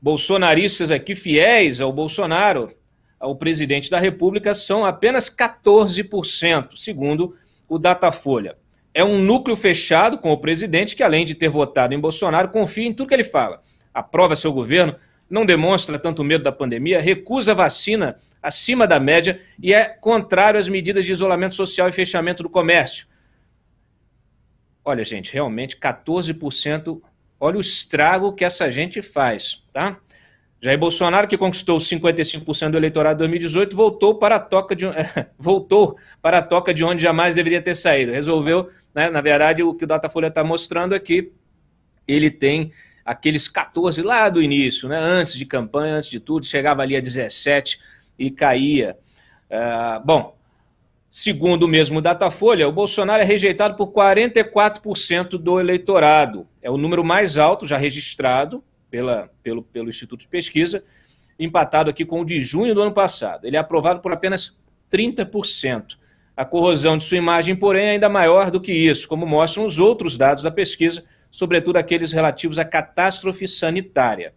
bolsonaristas aqui fiéis ao Bolsonaro, ao presidente da República, são apenas 14%, segundo o Datafolha. É um núcleo fechado com o presidente que, além de ter votado em Bolsonaro, confia em tudo que ele fala. Aprova seu governo, não demonstra tanto medo da pandemia, recusa vacina acima da média e é contrário às medidas de isolamento social e fechamento do comércio. Olha, gente, realmente 14%, olha o estrago que essa gente faz, tá? Jair Bolsonaro, que conquistou 55% do eleitorado em 2018, voltou para a toca de voltou para a toca de onde jamais deveria ter saído. Resolveu, né, na verdade, o que o Datafolha está mostrando aqui, ele tem aqueles 14 lá do início, né? antes de campanha, antes de tudo, chegava ali a 17 e caía. Uh, bom, segundo o mesmo Datafolha, o Bolsonaro é rejeitado por 44% do eleitorado. É o número mais alto já registrado pela, pelo, pelo Instituto de Pesquisa, empatado aqui com o de junho do ano passado. Ele é aprovado por apenas 30%. A corrosão de sua imagem, porém, é ainda maior do que isso, como mostram os outros dados da pesquisa, sobretudo aqueles relativos à catástrofe sanitária.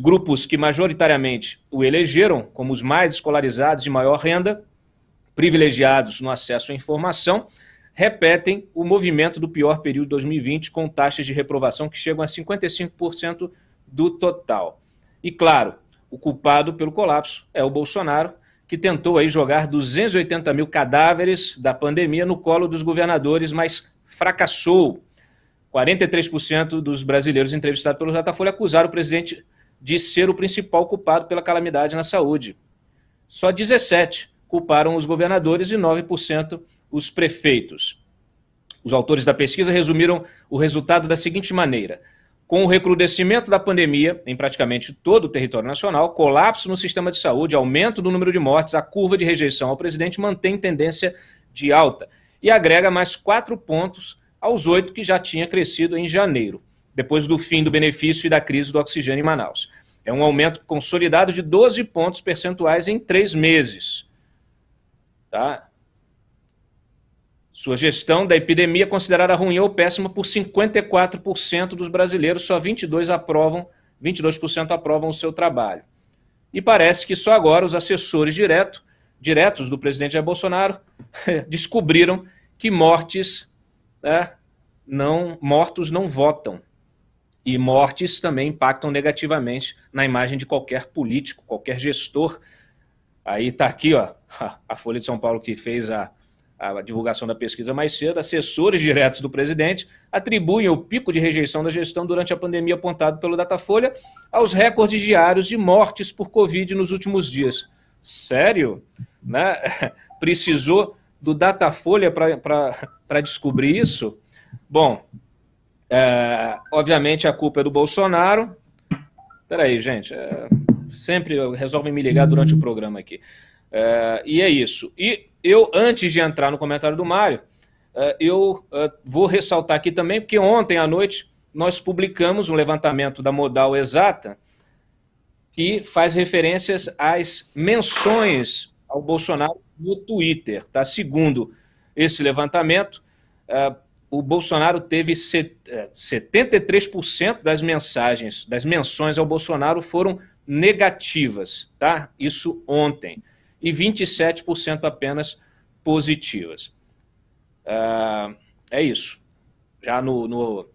Grupos que majoritariamente o elegeram, como os mais escolarizados de maior renda, privilegiados no acesso à informação, repetem o movimento do pior período de 2020, com taxas de reprovação que chegam a 55% do total. E claro, o culpado pelo colapso é o Bolsonaro, que tentou aí jogar 280 mil cadáveres da pandemia no colo dos governadores, mas fracassou 43% dos brasileiros entrevistados pelo Datafolha acusaram o presidente de ser o principal culpado pela calamidade na saúde. Só 17 culparam os governadores e 9% os prefeitos. Os autores da pesquisa resumiram o resultado da seguinte maneira: com o recrudescimento da pandemia em praticamente todo o território nacional, colapso no sistema de saúde, aumento do número de mortes, a curva de rejeição ao presidente mantém tendência de alta e agrega mais quatro pontos aos oito que já tinha crescido em janeiro, depois do fim do benefício e da crise do oxigênio em Manaus. É um aumento consolidado de 12 pontos percentuais em três meses. Tá? Sua gestão da epidemia é considerada ruim ou péssima por 54% dos brasileiros, só 22 aprovam, 22% aprovam o seu trabalho. E parece que só agora os assessores direto, diretos do presidente Jair Bolsonaro descobriram que mortes né, não mortos não votam. E mortes também impactam negativamente na imagem de qualquer político, qualquer gestor. Aí está aqui ó, a Folha de São Paulo que fez a, a divulgação da pesquisa mais cedo, assessores diretos do presidente atribuem o pico de rejeição da gestão durante a pandemia apontado pelo Datafolha aos recordes diários de mortes por Covid nos últimos dias. Sério? Né? Precisou do Datafolha para descobrir isso? Bom, é, obviamente a culpa é do Bolsonaro. Peraí, gente, é, sempre resolvem me ligar durante o programa aqui. É, e é isso. E eu, antes de entrar no comentário do Mário, é, eu é, vou ressaltar aqui também, porque ontem à noite nós publicamos um levantamento da Modal Exata que faz referências às menções ao Bolsonaro no Twitter. Tá? Segundo esse levantamento, o Bolsonaro teve 73% das mensagens, das menções ao Bolsonaro foram negativas, tá? Isso ontem. E 27% apenas positivas. Uh, é isso. Já no, no,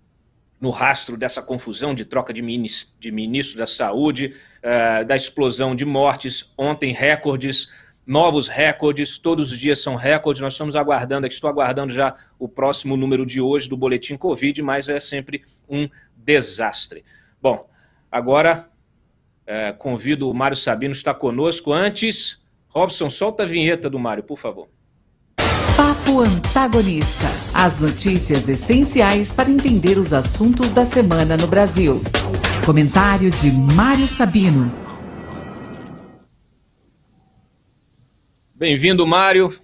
no, rastro dessa confusão de troca de, ministro, de ministro da Saúde, uh, da explosão de mortes, ontem recordes novos recordes, todos os dias são recordes. Nós estamos aguardando, estou aguardando já o próximo número de hoje do boletim Covid, mas é sempre um desastre. Bom, agora é, convido o Mário Sabino está conosco. Antes, Robson, solta a vinheta do Mário, por favor. Papo Antagonista. As notícias essenciais para entender os assuntos da semana no Brasil. Comentário de Mário Sabino. Bem-vindo, Mário.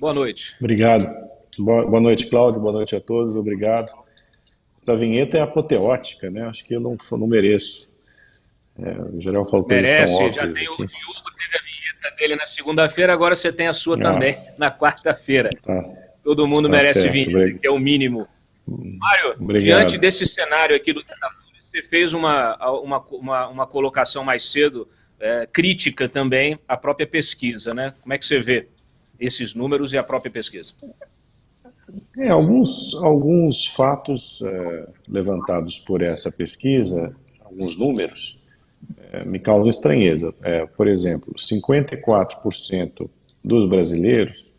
Boa noite. Obrigado. Boa, noite, Cláudio. Boa noite a todos. Obrigado. Essa vinheta é apoteótica, né? Acho que eu não, não mereço. É, o geral falou que Merece, já tem o Diogo, teve a vinheta dele na segunda-feira, agora você tem a sua ah. também na quarta-feira. Tá. Todo mundo tá merece certo, vinheta, que é o mínimo. Mário, Obrigado. diante desse cenário aqui do Datafolha, você fez uma, uma, uma, uma colocação mais cedo é, crítica também à própria pesquisa, né? Como é que você vê esses números e a própria pesquisa? É, alguns, alguns fatos é, levantados por essa pesquisa, alguns números, me causam estranheza. É, por exemplo, 54% dos brasileiros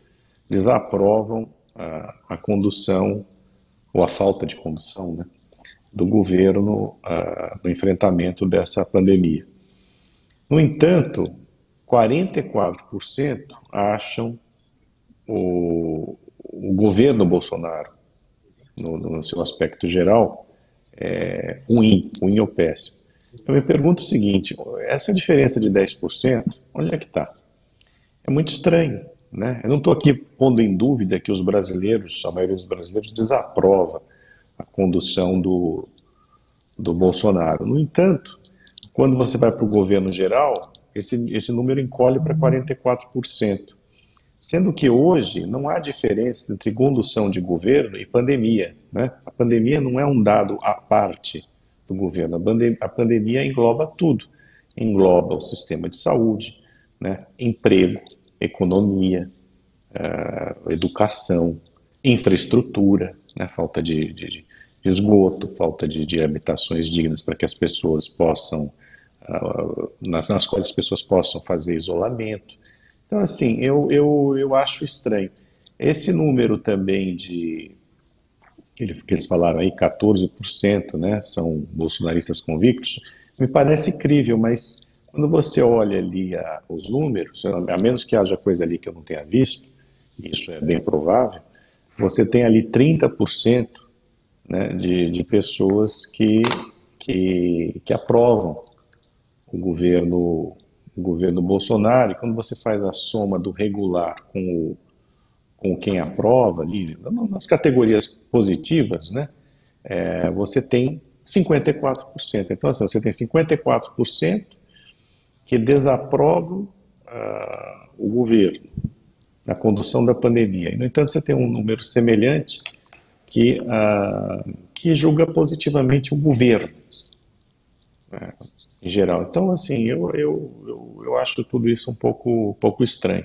desaprovam a, a condução ou a falta de condução né, do governo uh, no enfrentamento dessa pandemia. No entanto, 44% acham o, o governo Bolsonaro, no, no, seu aspecto geral, é, ruim, ruim ou péssimo. Eu me pergunto o seguinte: essa diferença de 10%, onde é que está? É muito estranho. Né? Eu não estou aqui pondo em dúvida que os brasileiros, a maioria dos brasileiros, desaprova a condução do, do Bolsonaro. No entanto, quando você vai para o governo geral, esse, esse número encolhe para 44%. Sendo que hoje não há diferença entre condução de governo e pandemia. Né? A pandemia não é um dado à parte do governo, a pandemia engloba tudo. Engloba o sistema de saúde, né? emprego, economia, uh, educação, infraestrutura, né? falta de, de, de, esgoto, falta de, de habitações dignas para que as pessoas possam, uh, nas, nas quais as pessoas possam fazer isolamento. Então, assim, eu, eu, eu acho estranho. Esse número também de, que eles falaram aí, 14%, né, são bolsonaristas convictos, me parece crível, mas quando você olha ali a, os números, a menos que haja coisa ali que eu não tenha visto, isso é bem provável, você tem ali 30% né, de, de pessoas que, que, que aprovam o governo, o governo Bolsonaro, e quando você faz a soma do regular com, o, com quem aprova, ali, nas categorias positivas, né, é, você tem 54%. Então, assim, você tem 54% que desaprovam uh, o governo na condução da pandemia. E, no entanto, você tem um número semelhante que, uh, que julga positivamente o governo, né, em geral. Então, assim, eu, eu, eu, eu acho tudo isso um pouco, um pouco estranho.